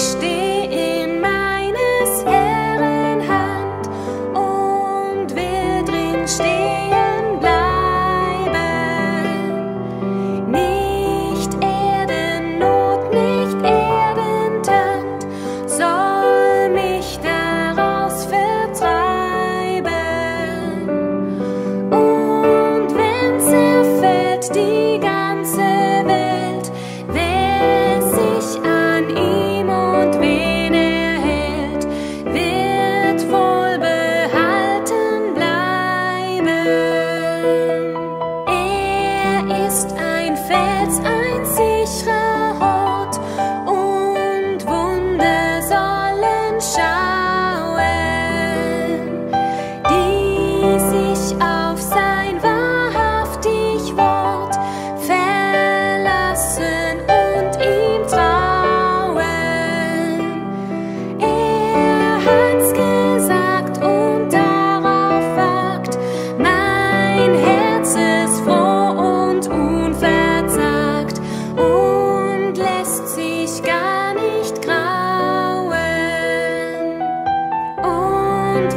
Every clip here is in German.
stay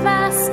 fast.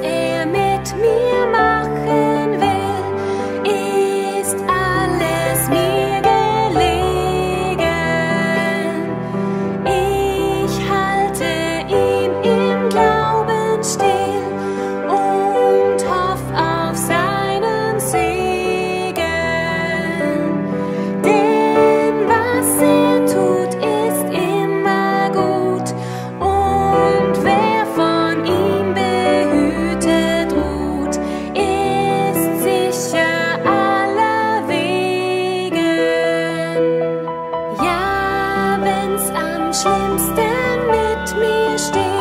Fast